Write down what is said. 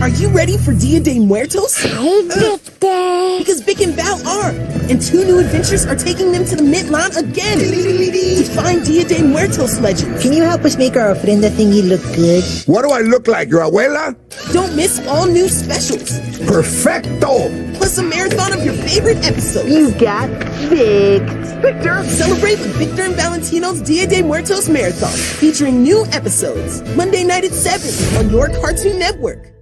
Are you ready for Dia de Muertos? Because Vic and Val are, and two new adventures are taking them to the Mictlan again to find Dia de Muertos legends. Can you help us make our ofrenda thingy look good? What do I look like, your abuela? Don't miss all new specials, Perfecto! plus a marathon of your favorite episodes. You got Vic. Victor, celebrate with Victor and Valentino's Dia de Muertos Marathon, featuring new episodes Monday night at 7 on your Cartoon Network.